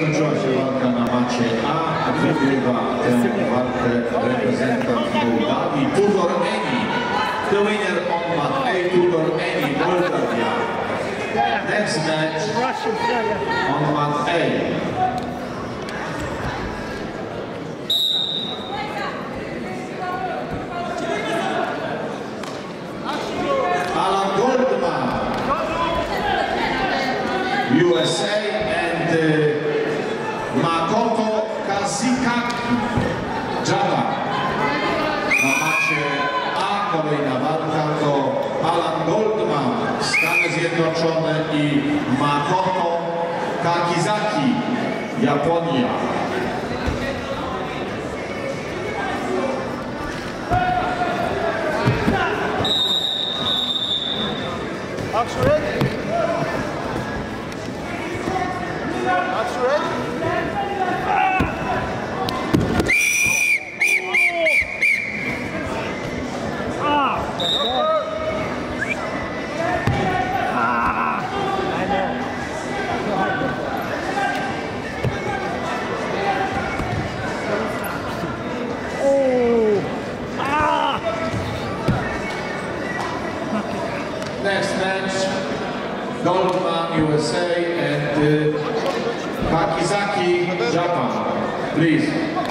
zakończyła się walka na macie A. Wygrywa tę walkę reprezentant Mołdawii Tudor Eni. The winner on mat A. Tudor Eni. Next match on mat A. Makoto Kazikaki, Java. Na macie A kolejna walka to Alan Goldman, Stany Zjednoczone i Makoto Kakizaki, Japonia. Action ready? Action ready? Next match, Goldman, USA, and uh, Kakizaki, Japan. Please.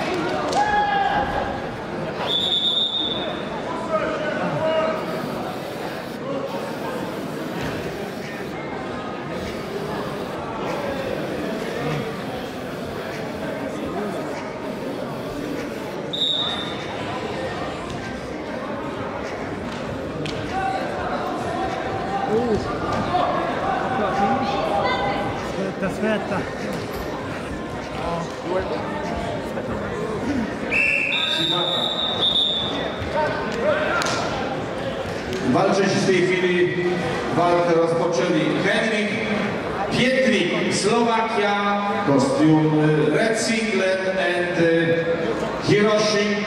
Sveta. Sinatra. Walczyć w tej chwili walkę rozpoczęli Henryk Pietrik, Slovakia, kostium Red Singlet and Hiroshi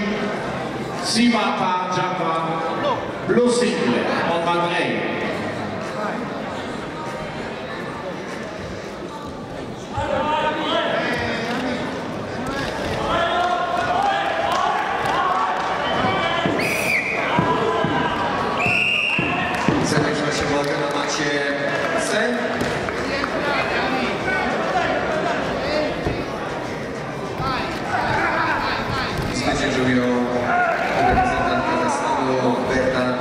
Shimata, Japan, Blue Singlet on mat A. Walka na macie C. Zwyciężył ją reprezentant Kazachstanu Berta,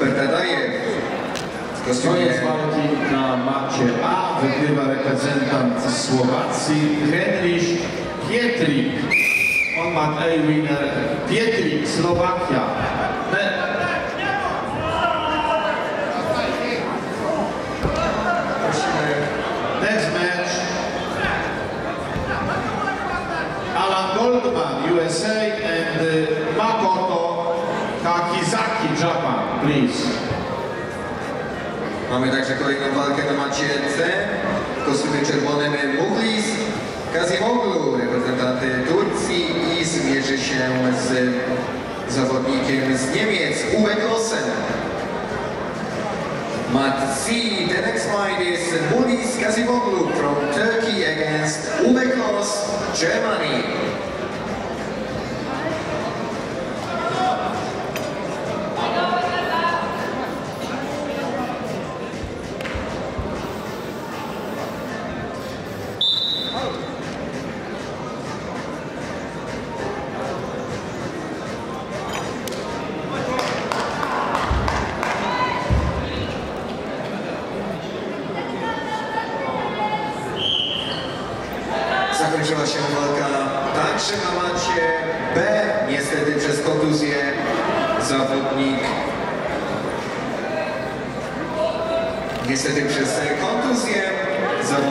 Bertadajew w kostiumie Koniec walki na macie A wygrywa reprezentant Słowacji Henryś Pietrik. On mat A winner Pietrik, Slowakia. Ne- Prosimy Next match. Alan Goldman, USA and uh, Makoto Kakizaki, Japan, please. Mamy także kolejną walkę na macie C. W kostiumie czerwonym Mughlis Kazimoglu, reprezentant Turcji i zmierzy się z zawodnikiem z Niemiec, Uwe Klossen. Mat C, the next fight is Mughlis Kazimoglu from Turkey against Uwe Kloss, Germany. Zakończyła się walka także na macie B. Niestety przez kontuzję zawodnik niestety przez kontuzję zawodnik